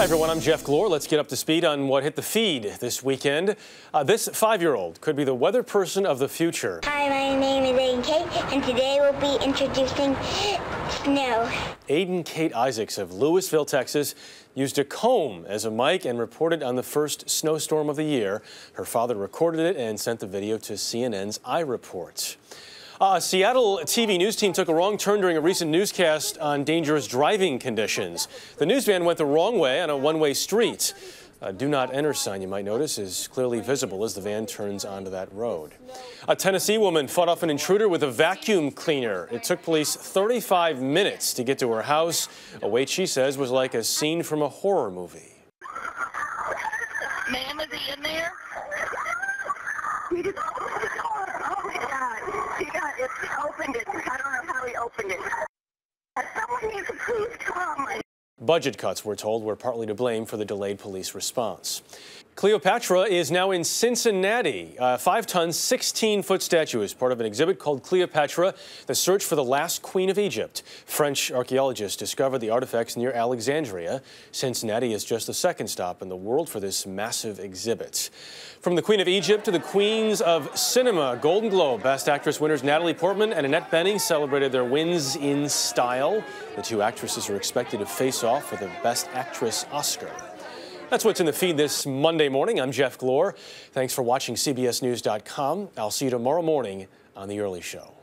Hi, everyone. I'm Jeff Glor. Let's get up to speed on what hit the feed this weekend. Uh, this five year old could be the weather person of the future. Hi, my name is Aiden Kate, and today we'll be introducing snow. Aiden Kate Isaacs of Lewisville, Texas, used a comb as a mic and reported on the first snowstorm of the year. Her father recorded it and sent the video to CNN's iReport. Uh, a Seattle TV news team took a wrong turn during a recent newscast on dangerous driving conditions. The news van went the wrong way on a one-way street. A do not enter sign, you might notice, is clearly visible as the van turns onto that road. A Tennessee woman fought off an intruder with a vacuum cleaner. It took police 35 minutes to get to her house. A wait, she says, was like a scene from a horror movie. Ma'am, is he in there? He just opened the door. Oh my God. Opened it. I don't know how he opened it. Someone needs to please come. Budget cuts, we're told, were partly to blame for the delayed police response. Cleopatra is now in Cincinnati. A five ton, 16 foot statue is part of an exhibit called Cleopatra, the search for the last queen of Egypt. French archaeologists discovered the artifacts near Alexandria. Cincinnati is just the second stop in the world for this massive exhibit. From the Queen of Egypt to the Queens of Cinema, Golden Globe Best Actress winners Natalie Portman and Annette Bening celebrated their wins in style. The two actresses are expected to face off for the Best Actress Oscar. That's what's in the feed this Monday morning. I'm Jeff Glor. Thanks for watching CBSNews.com. I'll see you tomorrow morning on The Early Show.